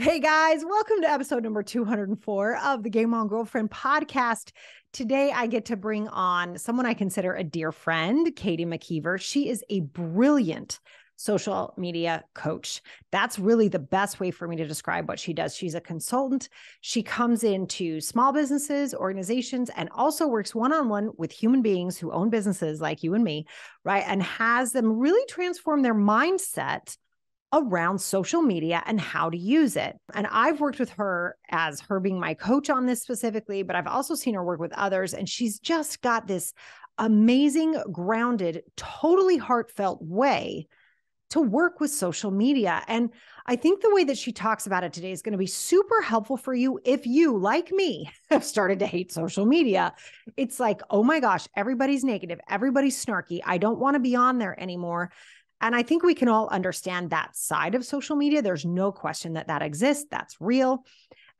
Hey guys, welcome to episode number 204 of the Game On Girlfriend podcast. Today I get to bring on someone I consider a dear friend, Katie McKiever. She is a brilliant social media coach. That's really the best way for me to describe what she does. She's a consultant. She comes into small businesses, organizations, and also works one on one with human beings who own businesses like you and me, right? And has them really transform their mindset around social media and how to use it. And I've worked with her as her being my coach on this specifically, but I've also seen her work with others. And she's just got this amazing, grounded, totally heartfelt way to work with social media. And I think the way that she talks about it today is going to be super helpful for you if you, like me, have started to hate social media. It's like, oh my gosh, everybody's negative, everybody's snarky. I don't want to be on there anymore. And I think we can all understand that side of social media. There's no question that that exists. That's real.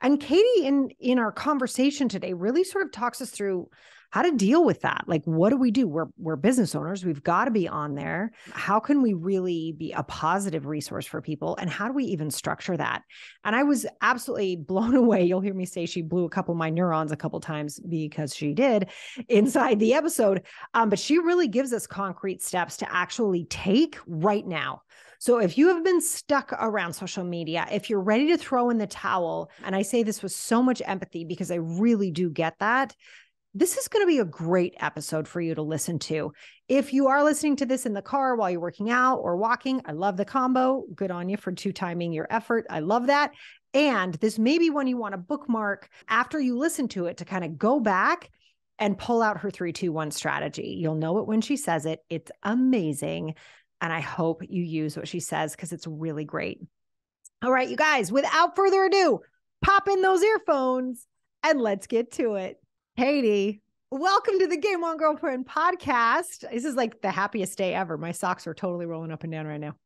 And Katie, in in our conversation today, really sort of talks us through how to deal with that. Like, what do we do? We're we're business owners. We've got to be on there. How can we really be a positive resource for people? And how do we even structure that? And I was absolutely blown away. You'll hear me say she blew a couple of my neurons a couple times because she did inside the episode. Um, but she really gives us concrete steps to actually take right now. So if you have been stuck around social media, if you're ready to throw in the towel, and I say this with so much empathy because I really do get that, this is going to be a great episode for you to listen to. If you are listening to this in the car while you're working out or walking, I love the combo. Good on you for two timing your effort. I love that. And this may be one you want to bookmark after you listen to it to kind of go back and pull out her 321 strategy. You'll know it when she says it. It's amazing. And I hope you use what she says because it's really great. All right, you guys, without further ado, pop in those earphones and let's get to it. Katie, welcome to the Game On Girlfriend podcast. This is like the happiest day ever. My socks are totally rolling up and down right now.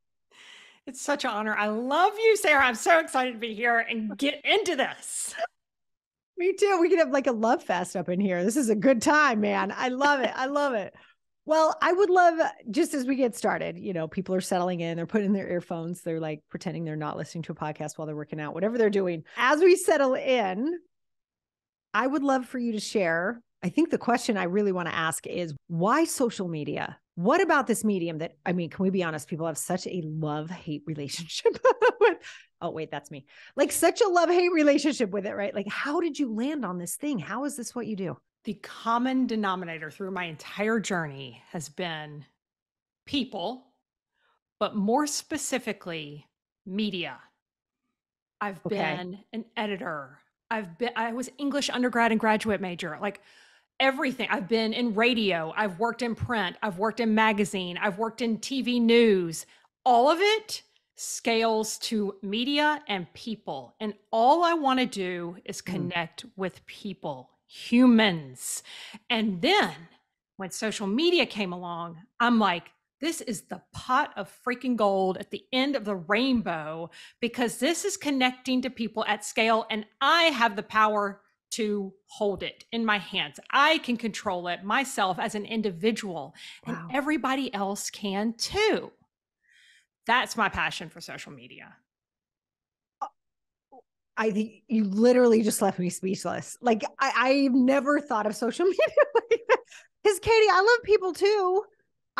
It's such an honor. I love you, Sarah. I'm so excited to be here and get into this. Me too. We can have like a love fest up in here. This is a good time, man. I love it. I love it. Well, I would love just as we get started, you know, people are settling in, they're putting in their earphones, they're like pretending they're not listening to a podcast while they're working out, whatever they're doing. As we settle in, I would love for you to share. I think the question I really want to ask is why social media? What about this medium that, I mean, can we be honest? People have such a love hate relationship with. Oh, wait, that's me. Like such a love hate relationship with it, right? Like, how did you land on this thing? How is this what you do? The common denominator through my entire journey has been people, but more specifically, media. I've okay. been an editor, I've been I was English undergrad and graduate major. Like everything. I've been in radio, I've worked in print, I've worked in magazine, I've worked in TV news. All of it scales to media and people. And all I want to do is hmm. connect mm. with people, humans. And then when social media came along, I'm like, this is the pot of freaking gold at the end of the rainbow because this is connecting to people at scale and I have the power to hold it in my hands. I can control it myself as an individual, wow. and everybody else can too. That's my passion for social media. Uh, I think you literally just left me speechless. Like I, I've never thought of social media like Because Katie, I love people too.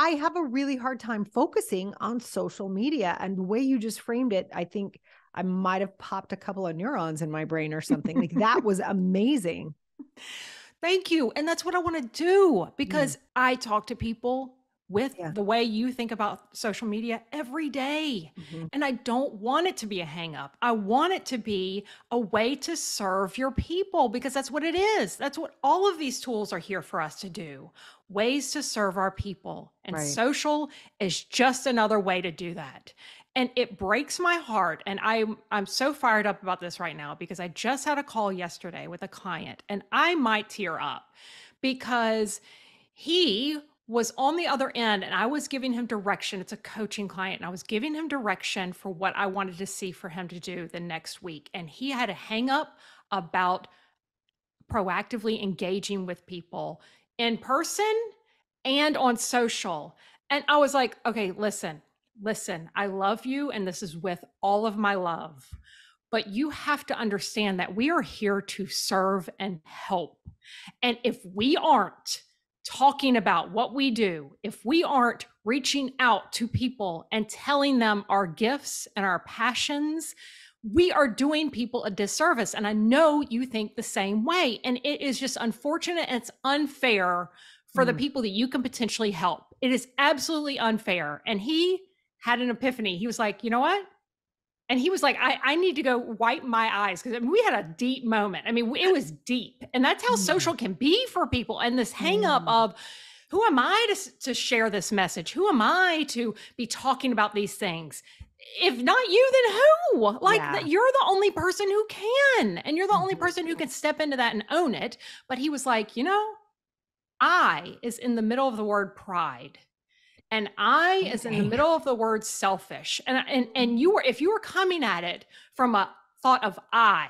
I have a really hard time focusing on social media. And the way you just framed it, I think I might have popped a couple of neurons in my brain or something. like that was amazing. Thank you. And that's what I want to do because mm. I talk to people with yeah. the way you think about social media every day. Mm-hmm. And I don't want it to be a hang up. I want it to be a way to serve your people because that's what it is. That's what all of these tools are here for us to do ways to serve our people. And right. social is just another way to do that. And it breaks my heart. And I'm I'm so fired up about this right now because I just had a call yesterday with a client and I might tear up because he was on the other end and I was giving him direction. It's a coaching client, and I was giving him direction for what I wanted to see for him to do the next week. And he had a hang up about proactively engaging with people in person and on social. And I was like, okay, listen, listen, I love you. And this is with all of my love. but you have to understand that we are here to serve and help. And if we aren't talking about what we do, if we aren't reaching out to people and telling them our gifts and our passions, we are doing people a disservice. And I know you think the same way. And it is just unfortunate and it's unfair for mm. the people that you can potentially help. It is absolutely unfair. And he had an epiphany. He was like, you know what? And he was like, I, I need to go wipe my eyes because I mean, we had a deep moment. I mean, it was deep. And that's how mm. social can be for people. And this hang up mm. of, who am I to, to share this message? Who am I to be talking about these things? if not you, then who? Like yeah. you're the only person who can, and you're the only mm-hmm. person who can step into that and own it. But he was like, you know, I is in the middle of the word pride. And I okay. is in the middle of the word selfish. And and and you were if you were coming at it from a thought of I,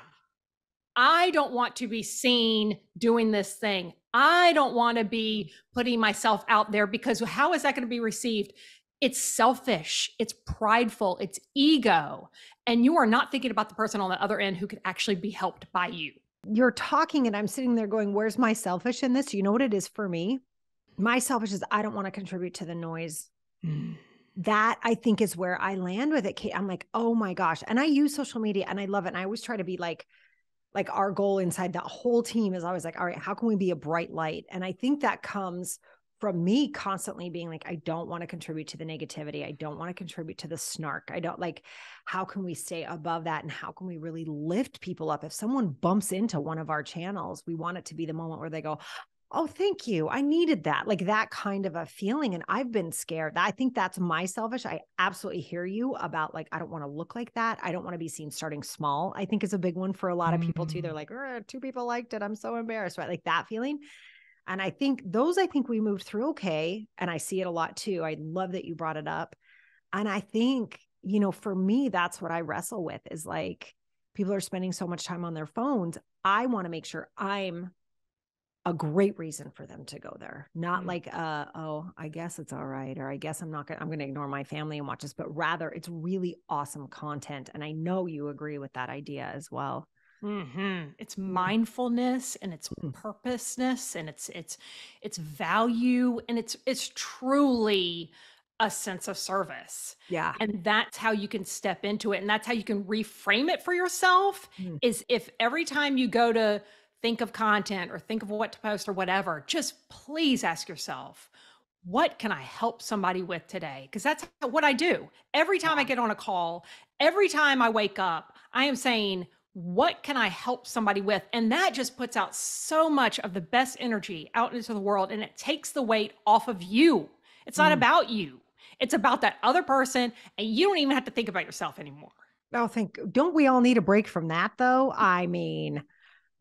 I don't want to be seen doing this thing. I don't want to be putting myself out there because how is that going to be received? it's selfish, it's prideful, it's ego. And you are not thinking about the person on the other end who could actually be helped by you. You're talking, and I'm sitting there going, Where's my selfish in this? You know what it is for me? My selfish is I don't want to contribute to the noise. Mm. That I think is where I land with it, Kate. I'm like, oh my gosh. And I use social media and I love it. And I always try to be like, like our goal inside that whole team is always like, all right, how can we be a bright light? And I think that comes from me constantly being like, I don't want to contribute to the negativity. I don't want to contribute to the snark. I don't like, how can we stay above that? And how can we really lift people up? If someone bumps into one of our channels, we want it to be the moment where they go, Oh, thank you. I needed that. Like that kind of a feeling. And I've been scared. I think that's my selfish. I absolutely hear you about like, I don't want to look like that. I don't want to be seen starting small. I think is a big one for a lot of people too. They're mm. like, two people liked it. I'm so embarrassed, right? Like that feeling. And I think those, I think we moved through okay. And I see it a lot too. I love that you brought it up. And I think, you know, for me, that's what I wrestle with is like people are spending so much time on their phones. I want to make sure I'm a great reason for them to go there. Not mm-hmm. like, uh, oh, I guess it's all right, or I guess I'm not gonna I'm gonna ignore my family and watch this, but rather it's really awesome content. And I know you agree with that idea as well. Mm-hmm. It's mindfulness and it's mm. purposeness and it's it's it's value and it's it's truly a sense of service. Yeah. And that's how you can step into it and that's how you can reframe it for yourself mm. is if every time you go to think of content or think of what to post or whatever, just please ask yourself, what can I help somebody with today? Because that's what I do. Every time. I get on a call, every time I wake up, I am saying, what can I help somebody with? And that just puts out so much of the best energy out into the world and it takes the weight off of you. It's not mm. about you, it's about that other person. And you don't even have to think about yourself anymore. Oh, think, don't we all need a break from that though? I mean,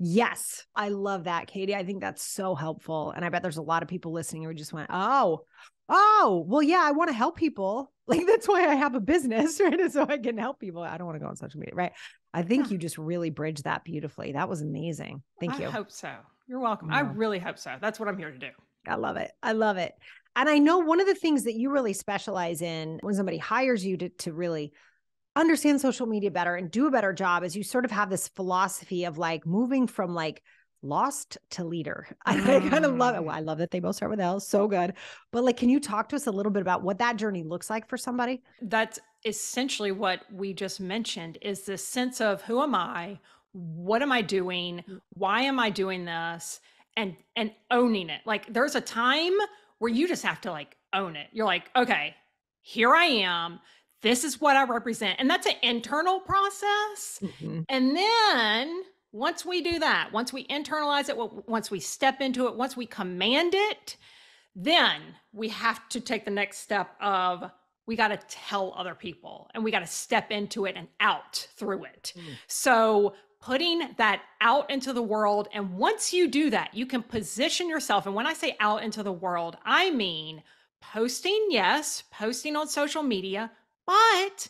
yes, I love that, Katie. I think that's so helpful. And I bet there's a lot of people listening who just went, oh, oh, well, yeah, I want to help people. Like that's why I have a business, right? So I can help people. I don't want to go on social media, right? I think yeah. you just really bridged that beautifully. That was amazing. Thank you. I hope so. You're welcome. Yeah. I mm. really hope so. That's what I'm here to do. I love it. I love it. And I know one of the things that you really specialize in when somebody hires you to, to really understand social media better and do a better job is you sort of have this philosophy of like moving from like lost to leader. I, I kind of love it. Well, I love that they both start with L. So good. But like, can you talk to us a little bit about what that journey looks like for somebody? That's essentially what we just mentioned is this sense of who am I? What am I doing? Mm. Why am I doing this? And and owning it. Like there's a time where you just have to like own it. You're like, okay, here I am. This is what I represent. And that's an internal process. Mm-hmm. And then once we do that, once we internalize it, once we step into it, once we command it, then we have to take the next step of we got to tell other people and we got to step into it and out through it. Mm. So putting that out into the world. And once you do that, you can position yourself. And when I say out into the world, I mean posting, yes, posting on social media, but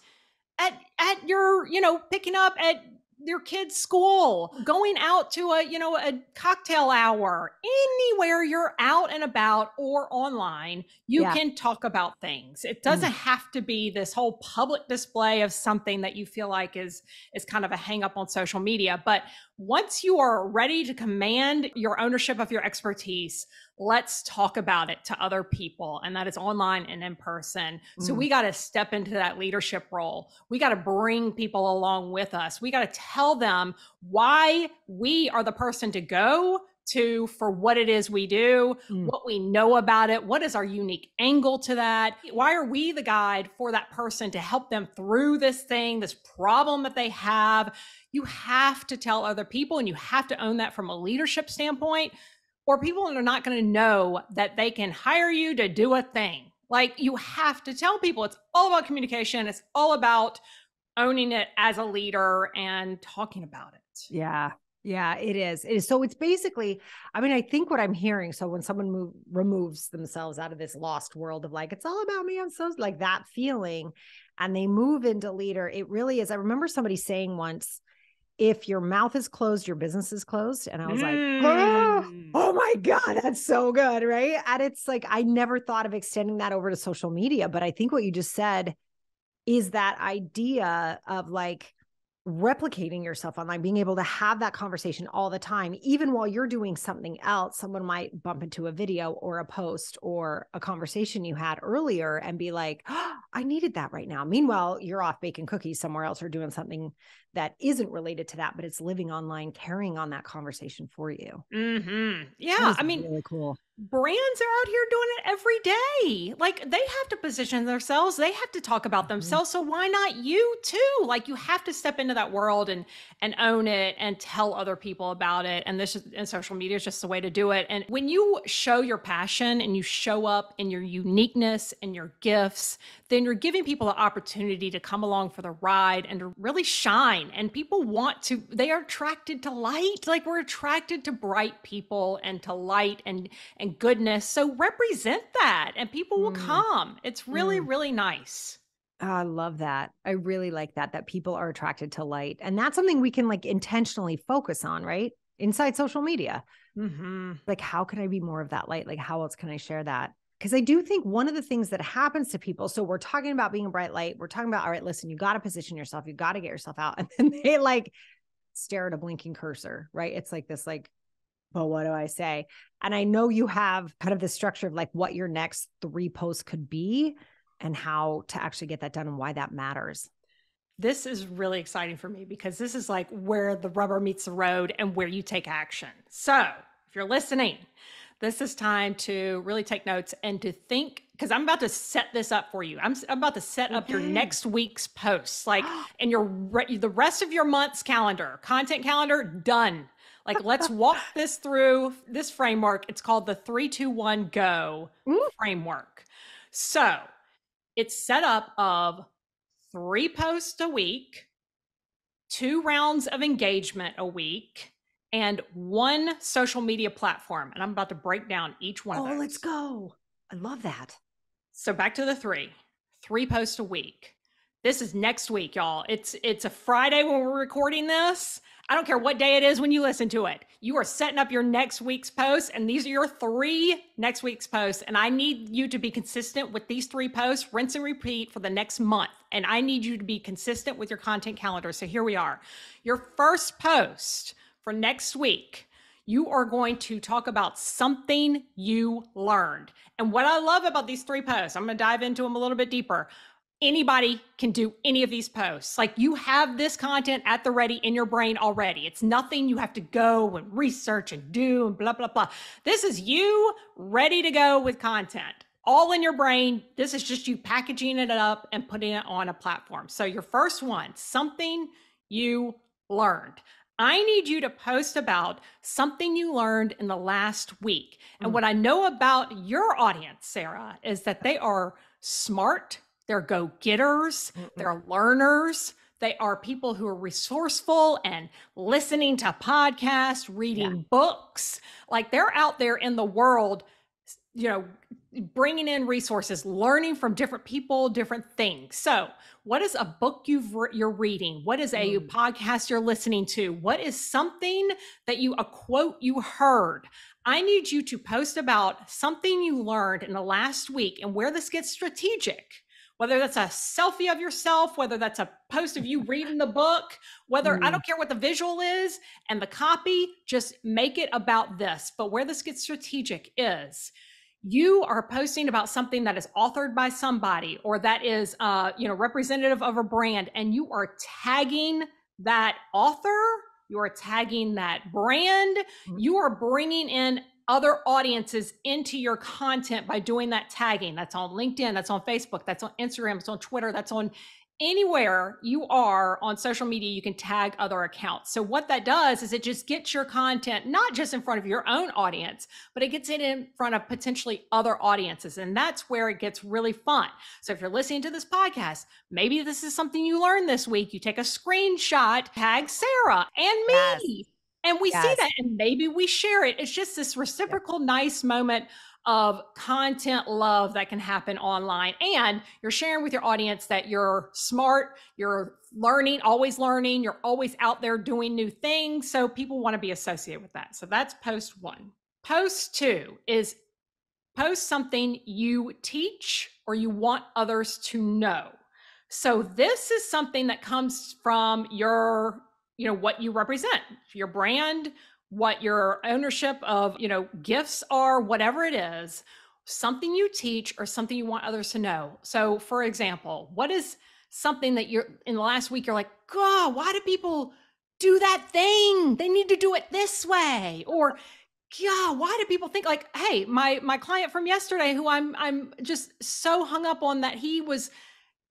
at at your, you know, picking up at your kids' school, going out to a, you know, a cocktail hour, anywhere you're out and about or online, you yeah. can talk about things. It doesn't mm. have to be this whole public display of something that you feel like is is kind of a hang up on social media, but once you are ready to command your ownership of your expertise, let's talk about it to other people. And that is online and in person. Mm. So we got to step into that leadership role. We got to bring people along with us. We got to tell them why we are the person to go to for what it is we do, mm. what we know about it, what is our unique angle to that? Why are we the guide for that person to help them through this thing, this problem that they have? You have to tell other people and you have to own that from a leadership standpoint, or people are not going to know that they can hire you to do a thing. Like you have to tell people it's all about communication, it's all about owning it as a leader and talking about it. Yeah. Yeah, it is. It is. So it's basically, I mean, I think what I'm hearing. So when someone move, removes themselves out of this lost world of like, it's all about me, I'm so like that feeling, and they move into leader, it really is. I remember somebody saying once, if your mouth is closed, your business is closed. And I was mm. like, oh, oh my God, that's so good. Right. And it's like, I never thought of extending that over to social media. But I think what you just said is that idea of like, replicating yourself online, being able to have that conversation all the time, even while you're doing something else, someone might bump into a video or a post or a conversation you had earlier and be like, oh, I needed that right now. Meanwhile, you're off baking cookies somewhere else or doing something that isn't related to that, but it's living online, carrying on that conversation for you. Mm-hmm. Yeah. I mean, really cool. Brands are out here doing it every day. Like they have to position themselves, they have to talk about mm-hmm. themselves. So why not you too? Like you have to step into that world and and own it and tell other people about it. And this is, and social media is just the way to do it. And when you show your passion and you show up in your uniqueness and your gifts, then you're giving people the opportunity to come along for the ride and to really shine. And people want to, they are attracted to light. Like we're attracted to bright people and to light and and goodness. So represent that and people will mm. come. It's really, mm. really nice. Oh, I love that. I really like that, that people are attracted to light. And that's something we can like intentionally focus on, right? Inside social media. Mm-hmm. Like, how can I be more of that light? Like, how else can I share that? Because I do think one of the things that happens to people, so we're talking about being a bright light. We're talking about, all right, listen, you got to position yourself, you got to get yourself out. And then they like stare at a blinking cursor, right? It's like this, like, but what do I say? And I know you have kind of the structure of like what your next three posts could be and how to actually get that done and why that matters. This is really exciting for me because this is like where the rubber meets the road and where you take action. So, if you're listening, this is time to really take notes and to think because I'm about to set this up for you. I'm, I'm about to set up your next week's posts, like and your re- the rest of your month's calendar, content calendar done. Like let's walk this through this framework. It's called the three, two, one, go Ooh. framework. So it's set up of three posts a week, two rounds of engagement a week, and one social media platform. And I'm about to break down each one. Of them. Oh, let's go. I love that. So back to the three, three posts a week. This is next week, y'all. It's it's a Friday when we're recording this. I don't care what day it is when you listen to it. You are setting up your next week's posts, and these are your three next week's posts. And I need you to be consistent with these three posts, rinse and repeat for the next month. And I need you to be consistent with your content calendar. So here we are. Your first post for next week, you are going to talk about something you learned. And what I love about these three posts, I'm going to dive into them a little bit deeper. Anybody can do any of these posts. Like you have this content at the ready in your brain already. It's nothing you have to go and research and do and blah, blah, blah. This is you ready to go with content all in your brain. This is just you packaging it up and putting it on a platform. So, your first one, something you learned. I need you to post about something you learned in the last week. And mm. what I know about your audience, Sarah, is that they are smart, they're go getters, they're learners. They are people who are resourceful and listening to podcasts, reading yeah. books. Like they're out there in the world you know, bringing in resources, learning from different people, different things. So, what is a book you've re- you're reading? What is a mm. podcast you're listening to? What is something that you a quote you heard? I need you to post about something you learned in the last week and where this gets strategic. Whether that's a selfie of yourself, whether that's a post of you reading the book, whether mm. I don't care what the visual is and the copy, just make it about this. But where this gets strategic is you are posting about something that is authored by somebody or that is uh, you know representative of a brand and you are tagging that author you are tagging that brand mm-hmm. you are bringing in other audiences into your content by doing that tagging that's on linkedin that's on facebook that's on instagram it's on twitter that's on anywhere you are on social media, you can tag other accounts. So, what that does is it just gets your content not just in front of your own audience, but it gets it in front of potentially other audiences. And that's where it gets really fun. So, if you're listening to this podcast, maybe this is something you learned this week. You take a screenshot, tag Sarah and me. Yes. And we yes. see that, and maybe we share it. It's just this reciprocal, nice moment of content love that can happen online. And you're sharing with your audience that you're smart, you're learning, always learning, you're always out there doing new things. So people want to be associated with that. So that's post one. Post two is post something you teach or you want others to know. So this is something that comes from your, you know, what you represent, your brand, what your ownership of, you know, gifts are, whatever it is, something you teach or something you want others to know. So, for example, what is something that you're in the last week you're like, "God, why do people do that thing? They need to do it this way." Or yeah, why do people think like, "Hey, my my client from yesterday who I'm I'm just so hung up on that he was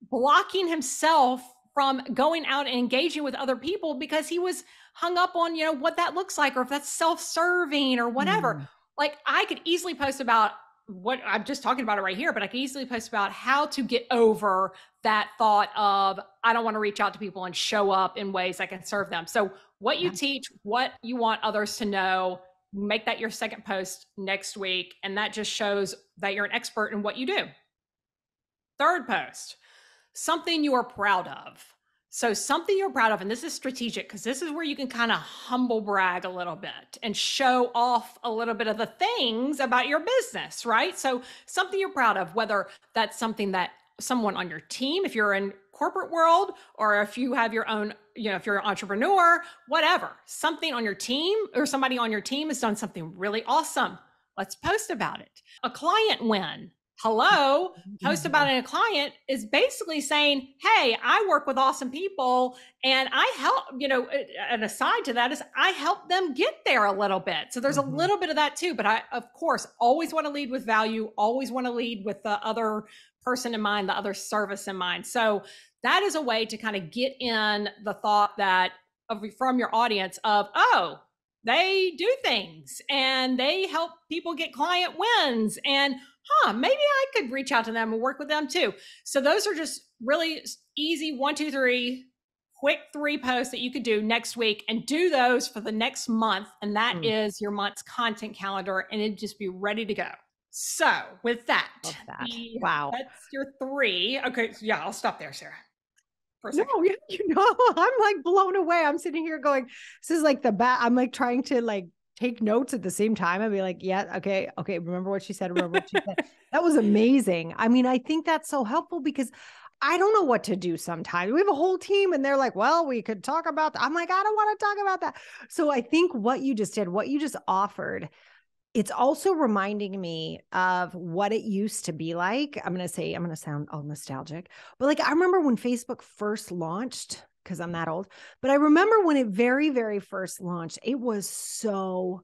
blocking himself from going out and engaging with other people because he was hung up on, you know, what that looks like or if that's self-serving or whatever. Mm. Like I could easily post about what I'm just talking about it right here, but I could easily post about how to get over that thought of I don't want to reach out to people and show up in ways that can serve them. So what you yeah. teach, what you want others to know, make that your second post next week and that just shows that you're an expert in what you do. Third post, something you are proud of. So, something you're proud of, and this is strategic because this is where you can kind of humble brag a little bit and show off a little bit of the things about your business, right? So, something you're proud of, whether that's something that someone on your team, if you're in corporate world, or if you have your own, you know, if you're an entrepreneur, whatever, something on your team or somebody on your team has done something really awesome. Let's post about it. A client win, hello post about a client is basically saying hey i work with awesome people and i help you know an aside to that is i help them get there a little bit so there's mm-hmm. a little bit of that too but i of course always want to lead with value always want to lead with the other person in mind the other service in mind so that is a way to kind of get in the thought that of from your audience of oh they do things and they help people get client wins and huh, maybe I could reach out to them and work with them too. So those are just really easy one, two, three, quick three posts that you could do next week and do those for the next month. And that mm. is your month's content calendar and it'd just be ready to go. So with that, that. The, wow, that's your three. Okay, so yeah, I'll stop there, Sarah. No, you, you know, I'm like blown away. I'm sitting here going, this is like the bat. I'm like trying to like take notes at the same time and be like, yeah, okay, okay, remember what she said, remember what she said. That was amazing. I mean, I think that's so helpful because I don't know what to do sometimes. We have a whole team and they're like, well, we could talk about that. I'm like, I don't want to talk about that. So I think what you just did, what you just offered, it's also reminding me of what it used to be like. I'm going to say, I'm going to sound all nostalgic, but like I remember when Facebook first launched because I'm that old. But I remember when it very, very first launched, it was so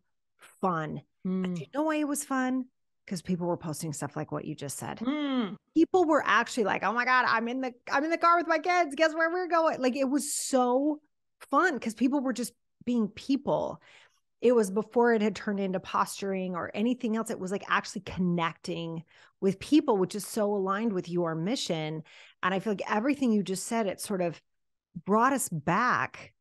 fun. Mm. Do you know why it was fun? Because people were posting stuff like what you just said. Mm. People were actually like, "Oh my god, I'm in the I'm in the car with my kids. Guess where we're going?" Like it was so fun because people were just being people. It was before it had turned into posturing or anything else. It was like actually connecting with people, which is so aligned with your mission. And I feel like everything you just said, it sort of brought us back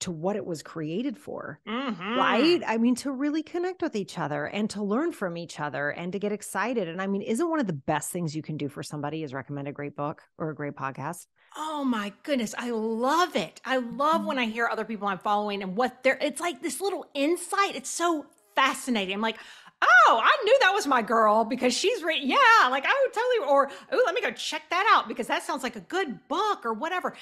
to what it was created for. Mhm. Right? I mean, to really connect with each other and to learn from each other and to get excited. And I mean, isn't one of the best things you can do for somebody is recommend a great book or a great podcast? Oh my goodness, I love it. I love when I hear other people I'm following and what they're it's like this little insight. It's so fascinating. I'm like, oh, I knew that was my girl because she's re- yeah, like I would totally or oh, let me go check that out because that sounds like a good book or whatever.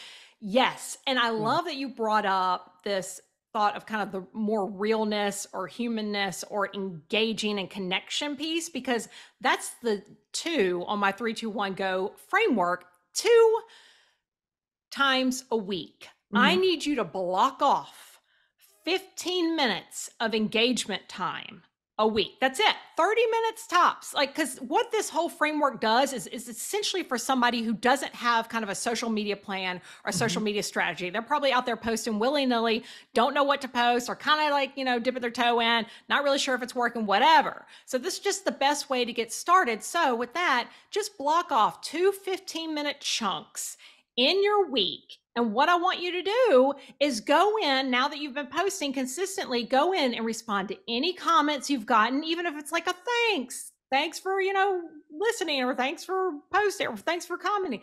Yes, and I love that you brought up this thought of kind of the more realness or humanness or engaging and connection piece because that's the two on my 321 go framework. Two times a week. I Mhm. need you to block off 15 minutes of engagement time a week. That's it. 30 minutes tops. Like cuz what this whole framework does is is essentially for somebody who doesn't have kind of a social media plan or a social Mhm. media strategy. They're probably out there posting willy-nilly, don't know what to post or kind of like, you know, dipping their toe in, not really sure if it's working, whatever. So this is just the best way to get started. So with that, just block off two 15-minute chunks in your week. And what I want you to do is go in now that you've been posting consistently, go in and respond to any comments you've gotten, even if it's like a thanks. Thanks for, you know, listening or thanks for posting or thanks for commenting.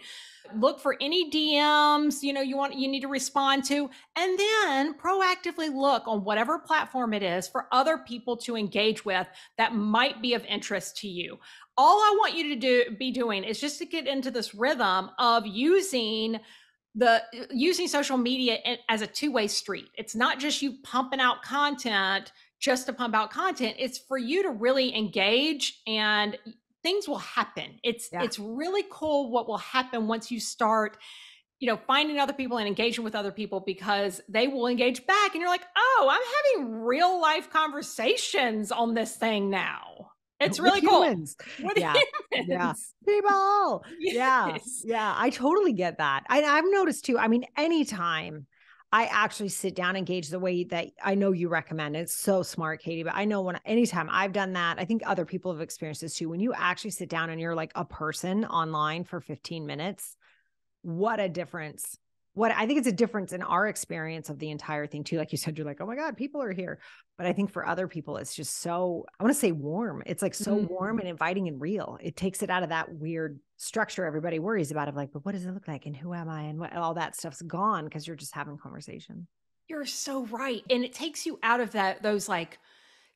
Look for any DMs, you know, you want you need to respond to and then proactively look on whatever platform it is for other people to engage with that might be of interest to you. All I want you to do be doing is just to get into this rhythm of using the using social media as a two-way street. It's not just you pumping out content just to pump out content. It's for you to really engage and things will happen. It's Yeah. it's really cool what will happen once you start you know finding other people and engaging with other people because they will engage back and you're like, "Oh, I'm having real life conversations on this thing now." It's With really cool. humans. With Yeah. Yeah. People. Yeah. Yes. Yeah. I totally get that. I, I've noticed too. I mean, anytime I actually sit down, and engage the way that I know you recommend, it's so smart, Katie. But I know when anytime I've done that, I think other people have experienced this too. When you actually sit down and you're like a person online for 15 minutes, what a difference. What I think it's a difference in our experience of the entire thing too. Like you said, you're like, oh my God, people are here. But I think for other people, it's just so, I want to say warm. It's like so warm mm. and inviting and real. It takes it out of that weird structure everybody worries about of like, but what does it look like? And who am I? And what all that stuff's gone because you're just having conversation. You're so right. And it takes you out of that those like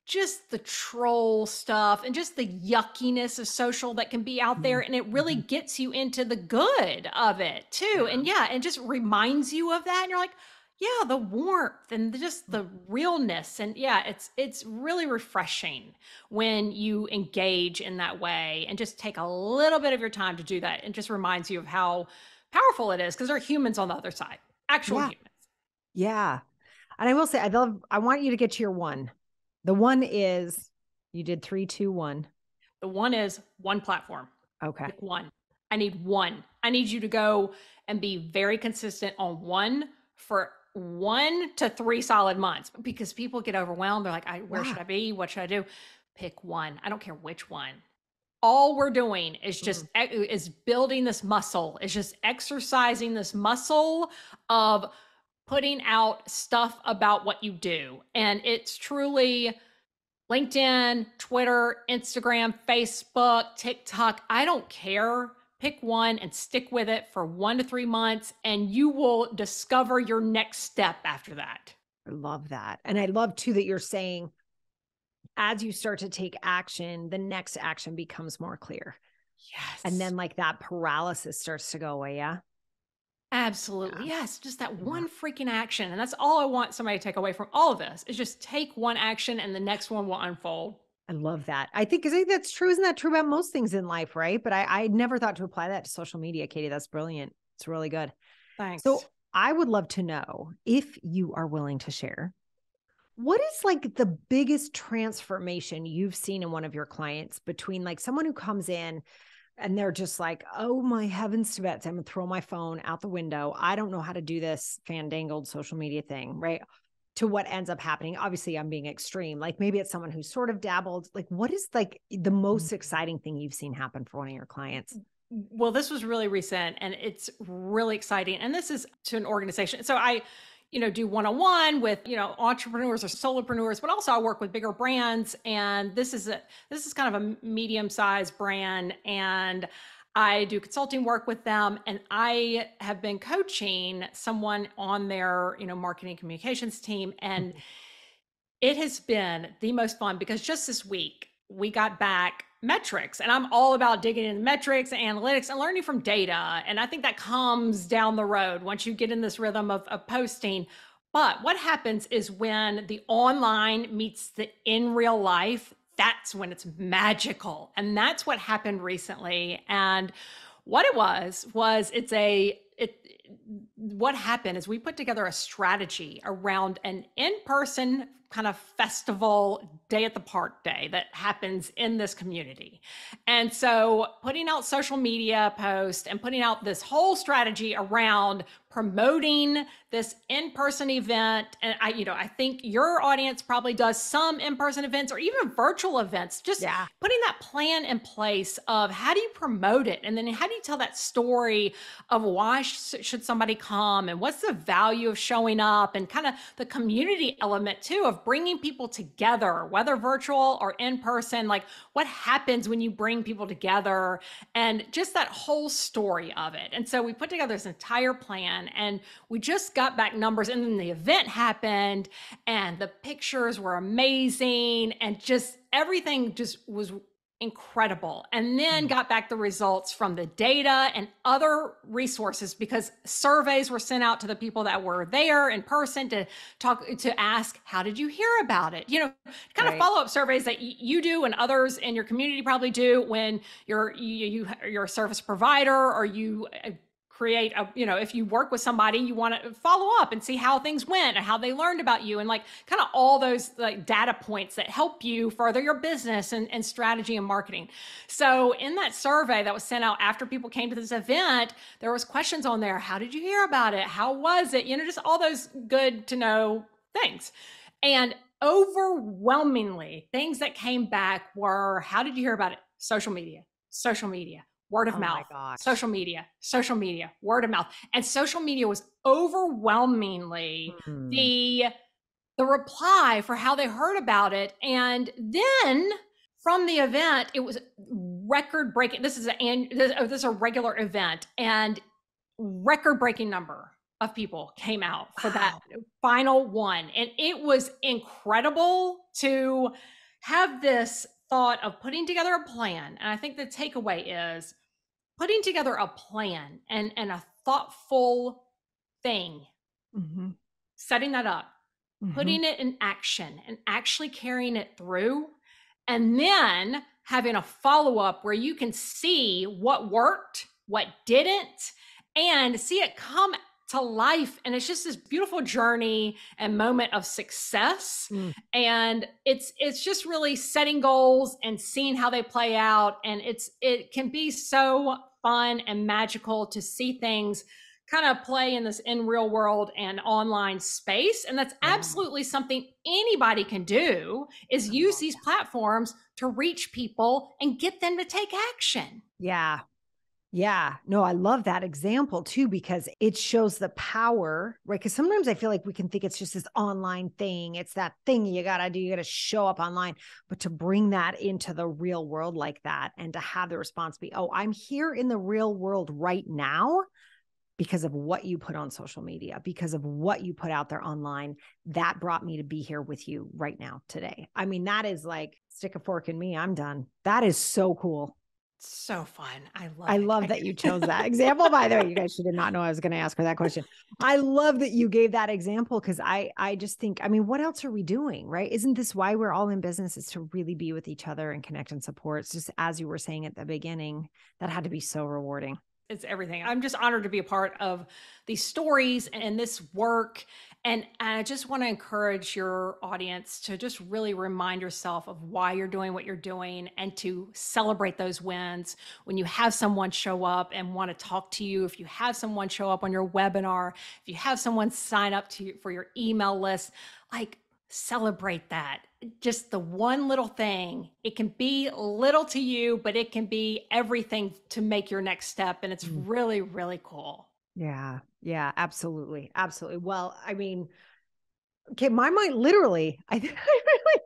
just the troll stuff and just the yuckiness of social that can be out there mm-hmm. and it really mm-hmm. gets you into the good of it too. And yeah, and just reminds you of that and you're like, yeah, the warmth and just the mm-hmm. realness and yeah, it's it's really refreshing when you engage in that way and just take a little bit of your time to do that and just reminds you of how powerful it is because there are humans on the other side, actual Yeah. humans. Yeah. And I will say, I love, I want you to get to your one. The one is you did three, two, one. The one is one platform. Okay. Pick one. I need one. I need you to go and be very consistent on one for one to three solid months because people get overwhelmed. They're like, I, where should I be? What should I do? Pick one. I don't care which one. All we're doing is just mm. e- is building this muscle. It's just exercising this muscle of putting out stuff about what you do. And it's truly LinkedIn, Twitter, Instagram, Facebook, TikTok. I don't care. Pick one and stick with it for one to three months, and you will discover your next step after that. I love that. And I love too that you're saying as you start to take action, the next action becomes more clear. Yes. And then like that paralysis starts to go away. Yeah. Absolutely. Yeah. Yes. Just that mm-hmm. one freaking action. And that's all I want somebody to take away from all of this is just take one action and the next one will unfold. I love that. I think, cause I think that's true. Isn't that true about most things in life? Right. But I, I never thought to apply that to social media, Katie. That's brilliant. It's really good. Thanks. So I would love to know if you are willing to share. What is like the biggest transformation you've seen in one of your clients between like someone who comes in and they're just like, oh my heavens to bets, I'm gonna throw my phone out the window. I don't know how to do this fandangled social media thing, right? To what ends up happening. Obviously, I'm being extreme. Like maybe it's someone who's sort of dabbled. Like, what is like the most mm-hmm. exciting thing you've seen happen for one of your clients? well, this was really recent and it's really exciting. And this is to an organization. So I, you know, do one on one with, you know, entrepreneurs or solopreneurs, but also I work with bigger brands. And this is a, this is kind of a medium sized brand. And I do consulting work with them and I have been coaching someone on their, you know, marketing communications team and mm-hmm. it has been the most fun because just this week we got back metrics and I'm all about digging into metrics and analytics and learning from data and I think that comes down the road once you get in this rhythm of, of posting but what happens is when the online meets the in real life that's when it's magical. And that's what happened recently. And what it was was it's a it what happened is we put together a strategy around an in-person kind of festival day at the park day that happens in this community. And so putting out social media posts and putting out this whole strategy around promoting this in-person event and i you know i think your audience probably does some in-person events or even virtual events just yeah. putting that plan in place of how do you promote it and then how do you tell that story of why sh- should somebody come and what's the value of showing up and kind of the community element too of bringing people together whether virtual or in person like what happens when you bring people together and just that whole story of it. And so we put together this entire plan and we just got back numbers and then the event happened and the pictures were amazing and just everything just was incredible and then mm. got back the results from the data and other resources because surveys were sent out to the people that were there in person to talk to ask how did you hear about it you know kind right. of follow-up surveys that you do and others in your community probably do when you're you, you you're a service provider or you uh, create a you know if you work with somebody you want to follow up and see how things went and how they learned about you and like kind of all those like data points that help you further your business and, and strategy and marketing. So in that survey that was sent out after people came to this event there was questions on there how did you hear about it? How was it? You know just all those good to know things. And overwhelmingly things that came back were how did you hear about it? Social media social media word of oh mouth, social media, social media, word of mouth. And social media was overwhelmingly mm. the the reply for how they heard about it. And then from the event, it was record breaking. This is a this, oh, this is a regular event, and record breaking number of people came out for wow. that final one, and it was incredible to have this thought of putting together a plan. And I think the takeaway is putting together a plan and, and a thoughtful thing, mm-hmm. setting that up, mm-hmm. putting it in action and actually carrying it through. And then having a follow up where you can see what worked, what didn't, and see it come to life and it's just this beautiful journey and moment of success mm. and it's it's just really setting goals and seeing how they play out and it's it can be so fun and magical to see things kind of play in this in real world and online space and that's absolutely something anybody can do is use these platforms to reach people and get them to take action. Yeah yeah, no, I love that example too, because it shows the power, right? Because sometimes I feel like we can think it's just this online thing. It's that thing you got to do. You got to show up online. But to bring that into the real world like that and to have the response be, oh, I'm here in the real world right now because of what you put on social media, because of what you put out there online, that brought me to be here with you right now today. I mean, that is like stick a fork in me. I'm done. That is so cool. So fun. I love I it. love that you chose that example. By the way, you guys should did not know I was going to ask her that question. I love that you gave that example because I I just think, I mean, what else are we doing? Right. Isn't this why we're all in business? Is to really be with each other and connect and support. It's just as you were saying at the beginning, that had to be so rewarding it's everything. I'm just honored to be a part of these stories and this work and I just want to encourage your audience to just really remind yourself of why you're doing what you're doing and to celebrate those wins. When you have someone show up and want to talk to you, if you have someone show up on your webinar, if you have someone sign up to you for your email list, like celebrate that. Just the one little thing. It can be little to you, but it can be everything to make your next step. And it's mm. really, really cool. Yeah. Yeah. Absolutely. Absolutely. Well, I mean, okay, my mind literally, I, I really,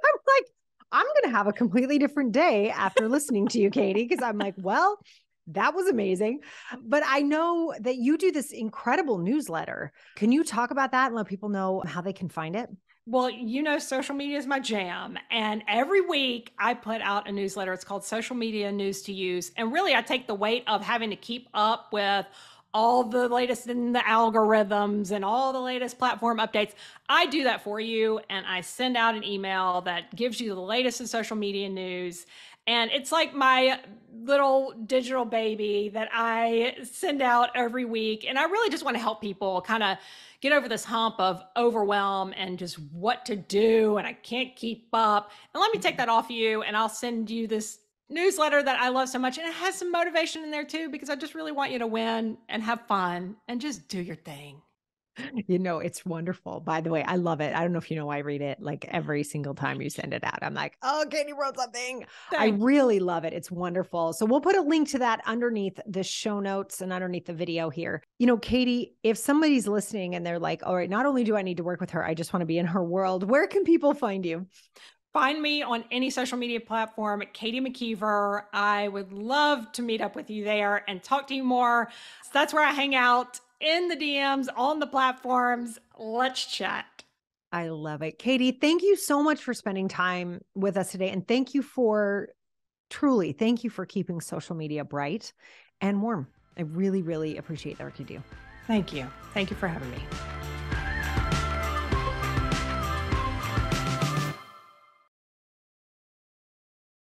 I'm like, I'm going to have a completely different day after listening to you, Katie, because I'm like, well, that was amazing. But I know that you do this incredible newsletter. Can you talk about that and let people know how they can find it? Well, you know, social media is my jam. And every week I put out a newsletter. It's called Social Media News to Use. And really, I take the weight of having to keep up with all the latest in the algorithms and all the latest platform updates. I do that for you. And I send out an email that gives you the latest in social media news. And it's like my little digital baby that I send out every week. And I really just want to help people kind of get over this hump of overwhelm and just what to do. And I can't keep up. And let me take that off you. And I'll send you this newsletter that I love so much. And it has some motivation in there too, because I just really want you to win and have fun and just do your thing you know, it's wonderful. By the way, I love it. I don't know if you know, why I read it like every single time you send it out. I'm like, oh, Katie wrote something. Thanks. I really love it. It's wonderful. So we'll put a link to that underneath the show notes and underneath the video here. You know, Katie, if somebody's listening and they're like, all right, not only do I need to work with her, I just want to be in her world, where can people find you? Find me on any social media platform, Katie McKiever. I would love to meet up with you there and talk to you more. So that's where I hang out in the DMs, on the platforms. Let's chat. I love it. Katie, thank you so much for spending time with us today. And thank you for truly, thank you for keeping social media bright and warm. I really, really appreciate the work you do. Thank you. Thank you for having me.